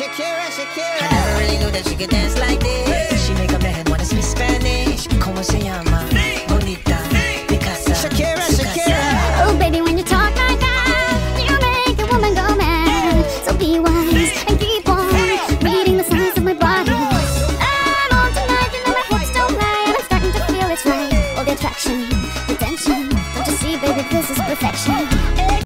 Shakira, Shakira. I never really knew that she could dance like this. She make a man wanna speak Spanish. Como se llama? Bonita. Picasa. Shakira, Shakira. Oh, baby, when you talk like that, you make a woman go mad. So be wise and keep on reading the signs of my body. I'm on tonight, and know my hips don't lie, and I'm starting to feel it's right. All the attraction, the tension. Don't you see, baby, this is perfection.